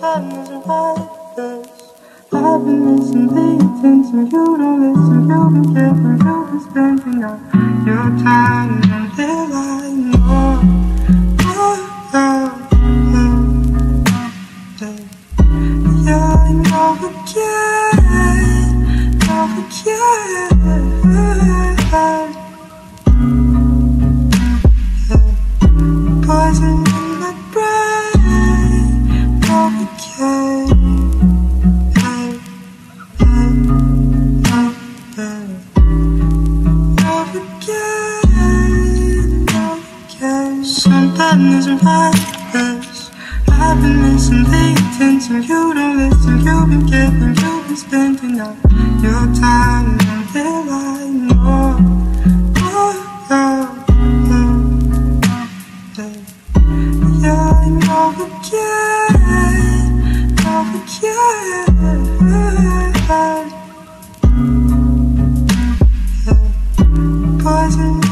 Like this. I've been missing the attention. You don't listen. You've been careful. You've been spending all your time until I know. Oh, oh, oh. Yeah, I know again. Something isn't like this. I've been missing the attention. You don't listen. You've been giving. You've been spending all your time until I know. Oh, oh, oh, yeah. Yeah, know again, know again. Poison